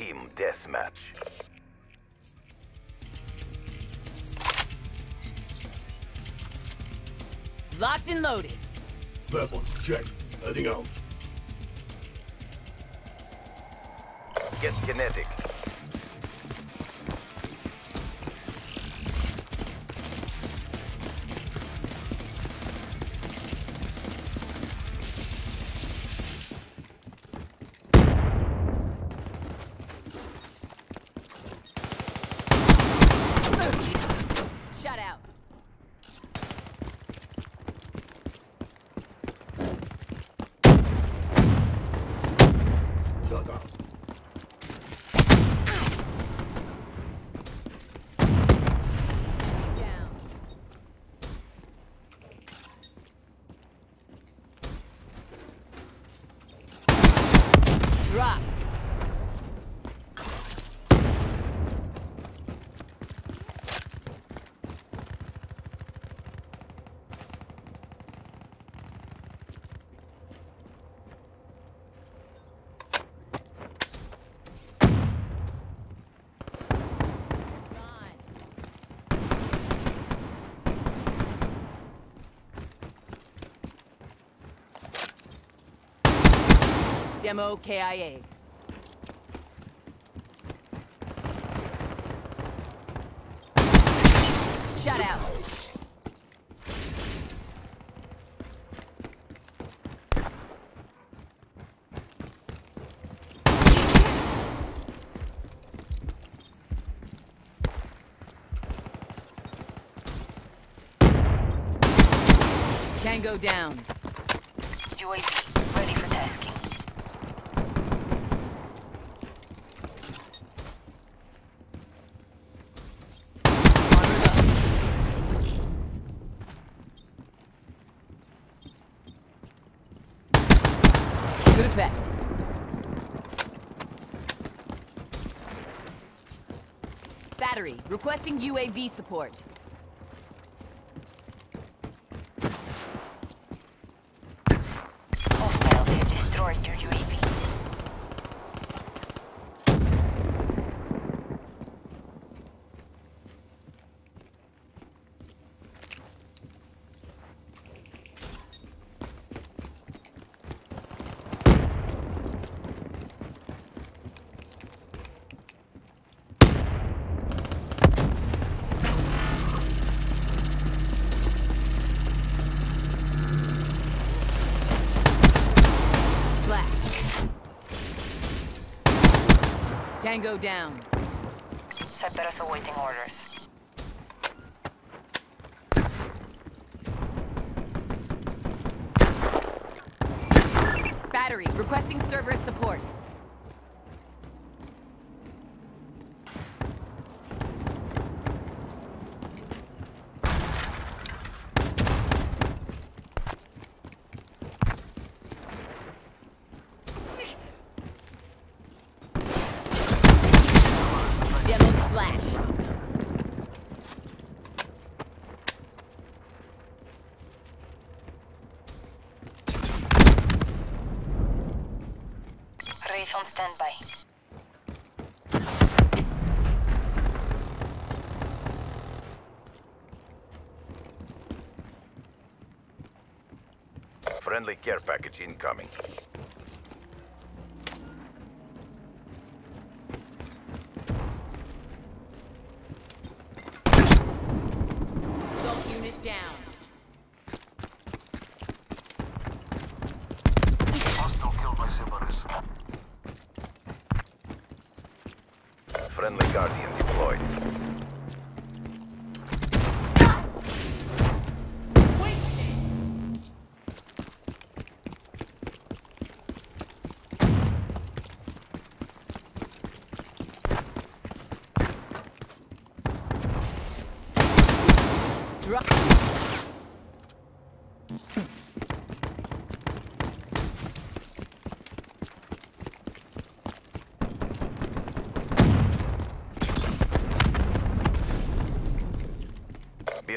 Team Deathmatch. Locked and loaded. Purple, check. Heading out. Get kinetic. Shut out. Shut out. Down. Dropped. Gone. Demo KIA. Shut out. Tango down. UAV ready for tasking. Armor's up. Good effect. Battery, requesting UAV support. Hostiles have destroyed your UAV. Splash. Tango down. Awaiting orders. Battery, requesting server support. Demo splash. On standby. Friendly care package incoming. Assault unit down. Hostile killed by Cerberus. Friendly Guardian deployed. Drop. Be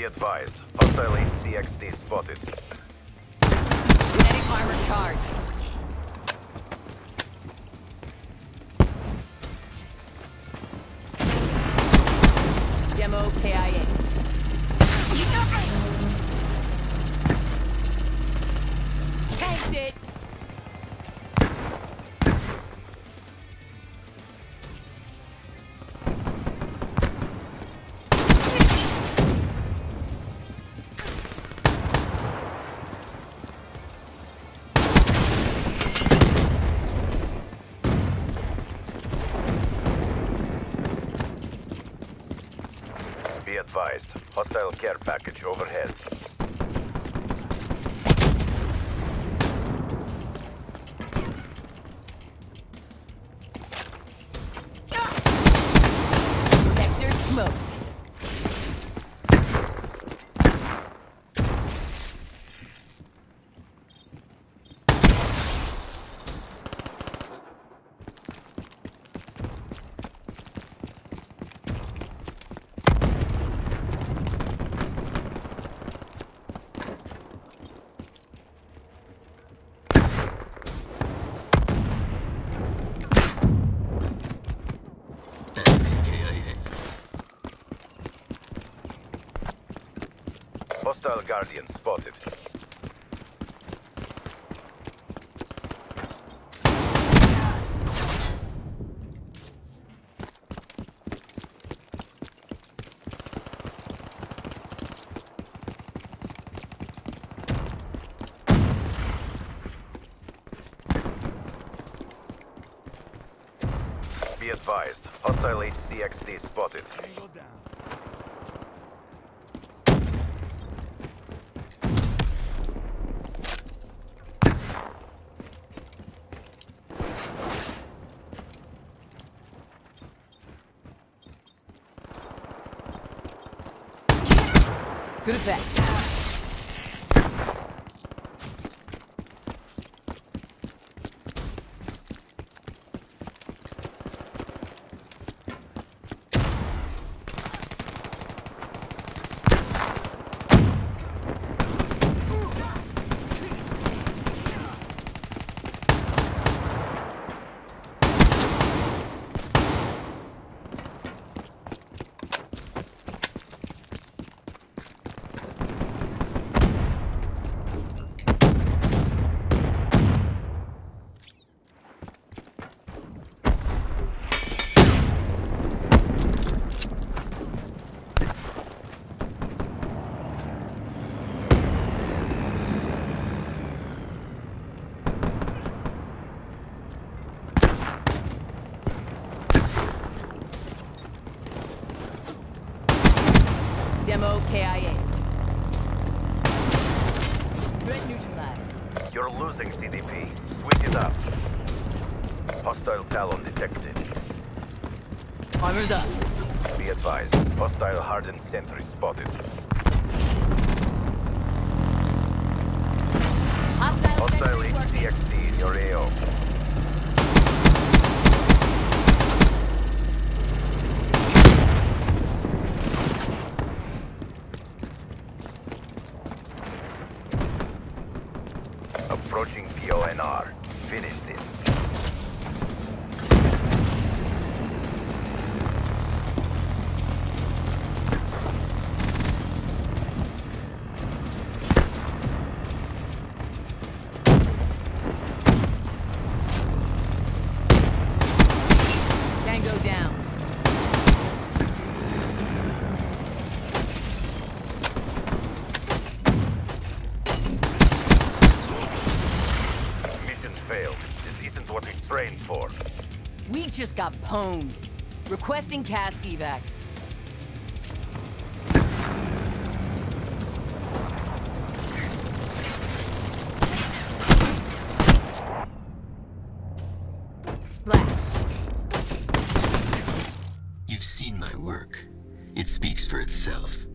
Be advised. Hostile HCXD spotted. Kinetic armor charged. Advised. Hostile care package overhead. Hostile Guardian spotted. Be advised. Hostile HCXD spotted. Good effect. Demo KIA. Threat neutralized. You're losing CDP. Switch it up. Hostile Talon detected. Armor's up. Be advised. Hostile hardened sentry spotted. Hostile, Hostile. HCXD in your AO. Trained. We just got pwned. Requesting casevac. Splash. You've seen my work. It speaks for itself.